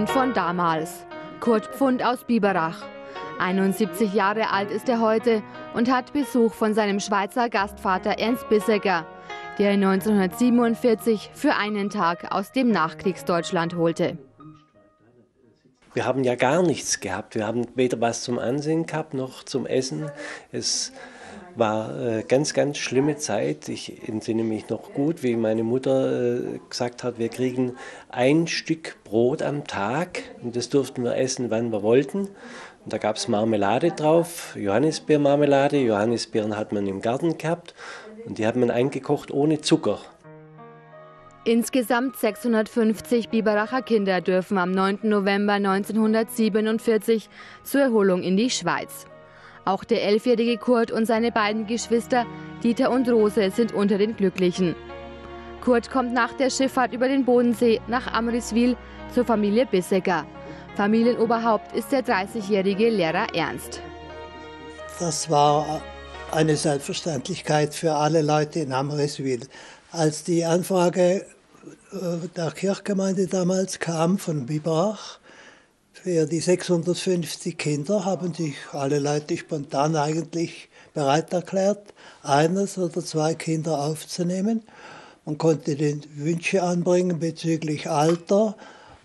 Kind von damals. Kurt Pfund aus Biberach. 71 Jahre alt ist er heute und hat Besuch von seinem Schweizer Gastvater Ernst Bissecker, der ihn 1947 für einen Tag aus dem Nachkriegsdeutschland holte. Wir haben ja gar nichts gehabt. Wir haben weder was zum Ansehen gehabt noch zum Essen. Es war eine äh, ganz, ganz schlimme Zeit. Ich entsinne mich noch gut, wie meine Mutter äh, gesagt hat, wir kriegen ein Stück Brot am Tag und das durften wir essen, wann wir wollten. Und da gab es Marmelade drauf, Johannisbeermarmelade. Johannisbeeren hat man im Garten gehabt und die hat man eingekocht ohne Zucker. Insgesamt 650 Biberacher Kinder dürfen am 9. November 1947 zur Erholung in die Schweiz. Auch der elfjährige Kurt und seine beiden Geschwister Dieter und Rose sind unter den Glücklichen. Kurt kommt nach der Schifffahrt über den Bodensee nach Amriswil zur Familie Bissecker. Familienoberhaupt ist der 30-jährige Lehrer Ernst. Das war eine Selbstverständlichkeit für alle Leute in Amriswil. Als die Anfrage äh, der Kirchgemeinde damals kam von Biberach, für die 650 Kinder haben sich alle Leute spontan eigentlich bereit erklärt, eines oder zwei Kinder aufzunehmen. Man konnte den Wünsche anbringen bezüglich Alter,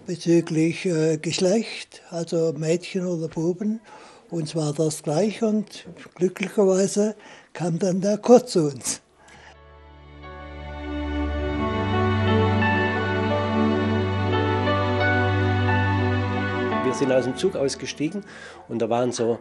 bezüglich äh, Geschlecht, also Mädchen oder Buben. Uns war das gleich und glücklicherweise kam dann der Kurt zu uns. Sind aus dem Zug ausgestiegen und da waren so,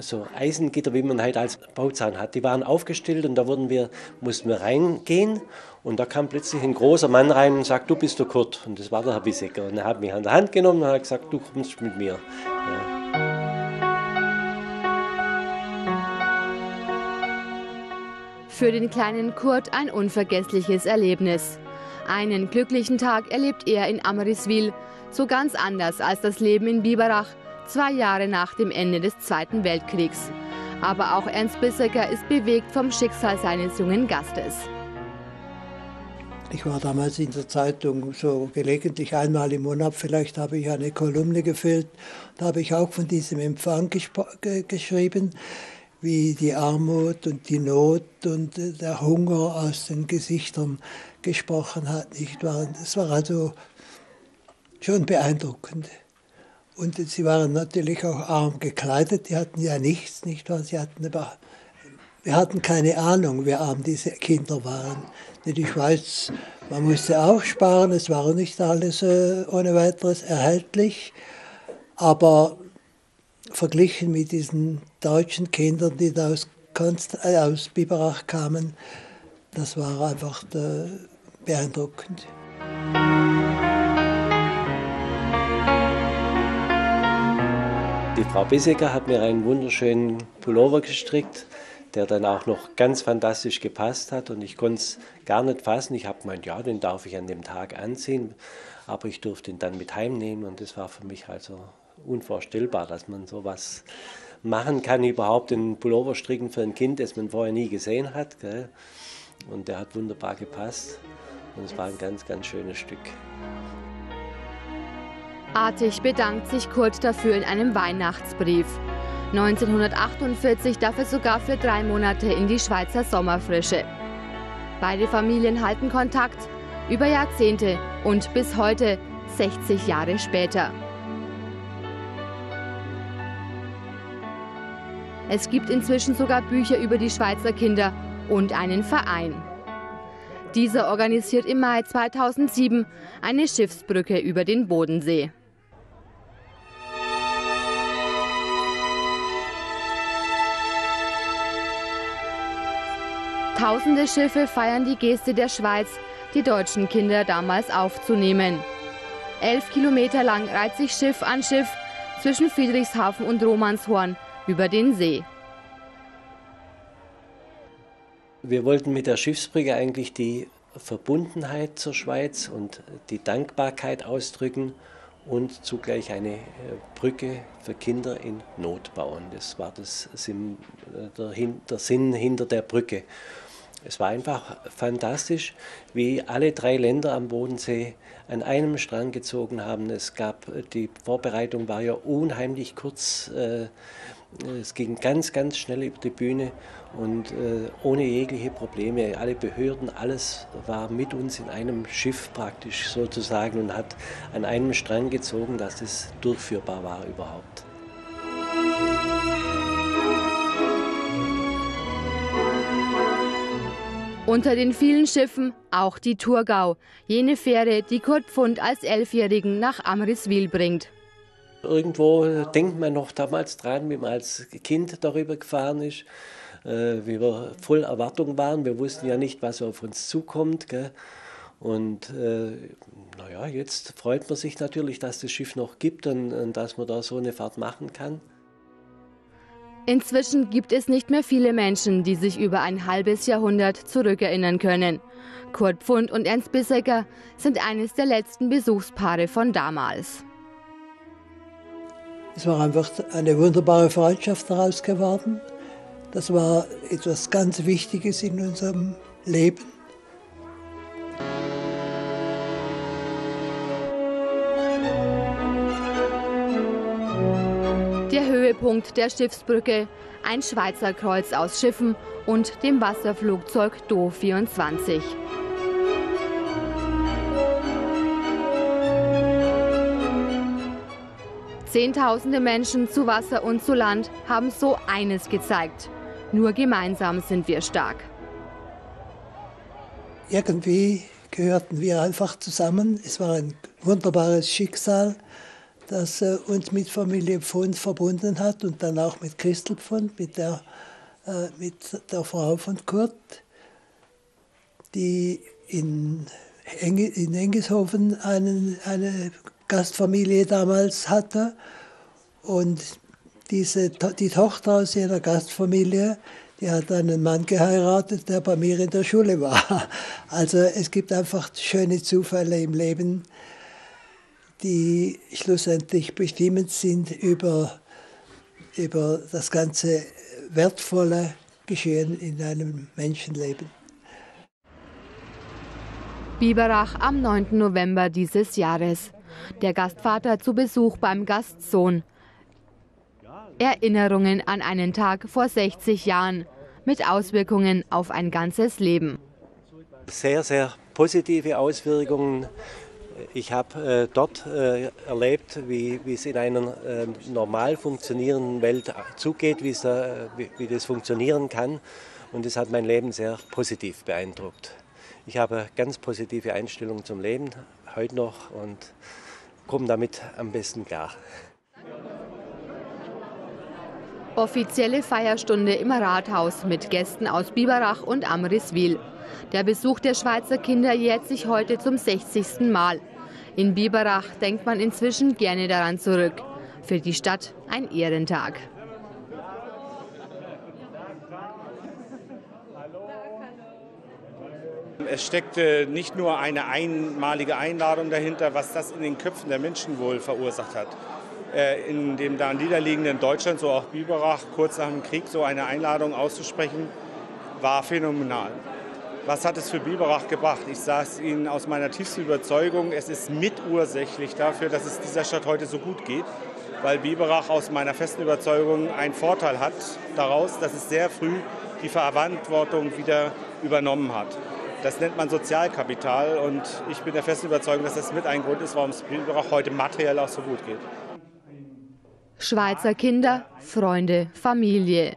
so Eisengitter, wie man halt als Bauzahn hat. Die waren aufgestellt und da wurden wir, mussten wir reingehen und da kam plötzlich ein großer Mann rein und sagt, du bist der Kurt. Und das war der Herr Bissecker. Und er hat mich an der Hand genommen und hat gesagt, du kommst mit mir. Ja. Für den kleinen Kurt ein unvergessliches Erlebnis. Einen glücklichen Tag erlebt er in Amriswil, so ganz anders als das Leben in Biberach, zwei Jahre nach dem Ende des Zweiten Weltkriegs. Aber auch Ernst Bissecker ist bewegt vom Schicksal seines jungen Gastes. Ich war damals in der Zeitung so gelegentlich einmal im Monat, vielleicht habe ich eine Kolumne gefüllt. Da habe ich auch von diesem Empfang geschrieben, wie die Armut und die Not und der Hunger aus den Gesichtern gesprochen hat. Das war also schon beeindruckend. Und sie waren natürlich auch arm gekleidet, die hatten ja nichts, nicht wahr? Sie hatten aber, wir hatten keine Ahnung, wie arm diese Kinder waren. In der Schweiz, man musste auch sparen, es war nicht alles äh, ohne weiteres erhältlich, aber verglichen mit diesen deutschen Kindern, die da aus, Konst äh, aus Biberach kamen, das war einfach äh, beeindruckend. Die Frau Bissecker hat mir einen wunderschönen Pullover gestrickt, der dann auch noch ganz fantastisch gepasst hat und ich konnte es gar nicht fassen. Ich habe gemeint, ja, den darf ich an dem Tag anziehen, aber ich durfte ihn dann mit heimnehmen und das war für mich also unvorstellbar, dass man sowas machen kann, überhaupt einen Pullover stricken für ein Kind, das man vorher nie gesehen hat. Gell? Und der hat wunderbar gepasst und es war ein ganz, ganz schönes Stück. Artig bedankt sich Kurt dafür in einem Weihnachtsbrief. 1948 darf er sogar für drei Monate in die Schweizer Sommerfrische. Beide Familien halten Kontakt über Jahrzehnte und bis heute, 60 Jahre später. Es gibt inzwischen sogar Bücher über die Schweizer Kinder und einen Verein. Dieser organisiert im Mai 2007 eine Schiffsbrücke über den Bodensee. Tausende Schiffe feiern die Geste der Schweiz, die deutschen Kinder damals aufzunehmen. Elf Kilometer lang reiht sich Schiff an Schiff zwischen Friedrichshafen und Romanshorn über den See. Wir wollten mit der Schiffsbrücke eigentlich die Verbundenheit zur Schweiz und die Dankbarkeit ausdrücken und zugleich eine äh, Brücke für Kinder in Not bauen. Das war das Sinn, äh, der, der Sinn hinter der Brücke. Es war einfach fantastisch, wie alle drei Länder am Bodensee an einem Strang gezogen haben. Es gab, die Vorbereitung war ja unheimlich kurz. Äh, es ging ganz, ganz schnell über die Bühne und äh, ohne jegliche Probleme. Alle Behörden, alles war mit uns in einem Schiff praktisch sozusagen und hat an einem Strang gezogen, dass es durchführbar war überhaupt. Unter den vielen Schiffen auch die Thurgau, jene Fähre, die Kurt Pfund als Elfjährigen nach Amriswil bringt. Irgendwo denkt man noch damals dran, wie man als Kind darüber gefahren ist, äh, wie wir voll Erwartung waren. Wir wussten ja nicht, was auf uns zukommt. Gell? Und äh, naja, jetzt freut man sich natürlich, dass das Schiff noch gibt und, und dass man da so eine Fahrt machen kann. Inzwischen gibt es nicht mehr viele Menschen, die sich über ein halbes Jahrhundert zurückerinnern können. Kurt Pfund und Ernst Bissecker sind eines der letzten Besuchspaare von damals. Es war einfach eine wunderbare Freundschaft daraus geworden. Das war etwas ganz Wichtiges in unserem Leben. Höhepunkt der Schiffsbrücke, ein Schweizer Kreuz aus Schiffen und dem Wasserflugzeug Do 24. Zehntausende Menschen zu Wasser und zu Land haben so eines gezeigt. Nur gemeinsam sind wir stark. Irgendwie gehörten wir einfach zusammen. Es war ein wunderbares Schicksal das uns mit Familie Pfund verbunden hat und dann auch mit Christel Pfund, mit der, äh, mit der Frau von Kurt, die in, Eng in Engishofen einen, eine Gastfamilie damals hatte. Und diese, die Tochter aus ihrer Gastfamilie, die hat einen Mann geheiratet, der bei mir in der Schule war. Also es gibt einfach schöne Zufälle im Leben, die schlussendlich bestimmend sind über, über das ganze wertvolle Geschehen in einem Menschenleben. Biberach am 9. November dieses Jahres. Der Gastvater zu Besuch beim Gastsohn. Erinnerungen an einen Tag vor 60 Jahren mit Auswirkungen auf ein ganzes Leben. Sehr, sehr positive Auswirkungen ich habe äh, dort äh, erlebt, wie, es in einer äh, normal funktionierenden Welt zugeht, wie, wie, wie das funktionieren kann. Und es hat mein Leben sehr positiv beeindruckt. Ich habe eine ganz positive Einstellung zum Leben, heute noch, und komme damit am besten klar. Offizielle Feierstunde im Rathaus mit Gästen aus Biberach und Amriswil. Der Besuch der Schweizer Kinder jährt sich heute zum 60. Mal. In Biberach denkt man inzwischen gerne daran zurück. Für die Stadt ein Ehrentag. Es steckte nicht nur eine einmalige Einladung dahinter, was das in den Köpfen der Menschen wohl verursacht hat. Äh, in dem da niederliegenden Deutschland, so auch Biberach, kurz nach dem Krieg so eine Einladung auszusprechen, war phänomenal. Was hat es für Biberach gebracht? Ich sage es Ihnen aus meiner tiefsten Überzeugung, es ist mitursächlich dafür, dass es dieser Stadt heute so gut geht, weil Biberach aus meiner festen Überzeugung einen Vorteil hat daraus, dass es sehr früh die Verantwortung wieder übernommen hat. Das nennt man Sozialkapital und ich bin der festen Überzeugung, dass das mit ein Grund ist, warum es Biberach heute materiell auch so gut geht. Schweizer Kinder, Freunde, Familie.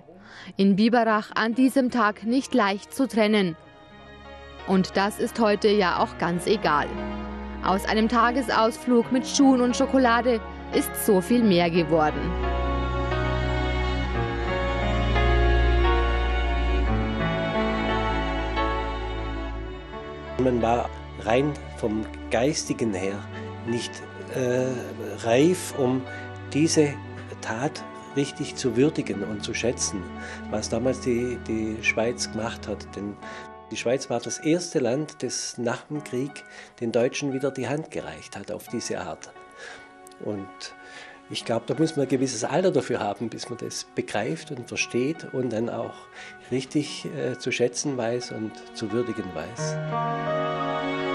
In Biberach an diesem Tag nicht leicht zu trennen. Und das ist heute ja auch ganz egal. Aus einem Tagesausflug mit Schuhen und Schokolade ist so viel mehr geworden. Man war rein vom Geistigen her nicht äh, reif, um diese Tat richtig zu würdigen und zu schätzen, was damals die, die Schweiz gemacht hat. Denn die Schweiz war das erste Land, das nach dem Krieg den Deutschen wieder die Hand gereicht hat auf diese Art. Und ich glaube, da muss man ein gewisses Alter dafür haben, bis man das begreift und versteht und dann auch richtig äh, zu schätzen weiß und zu würdigen weiß.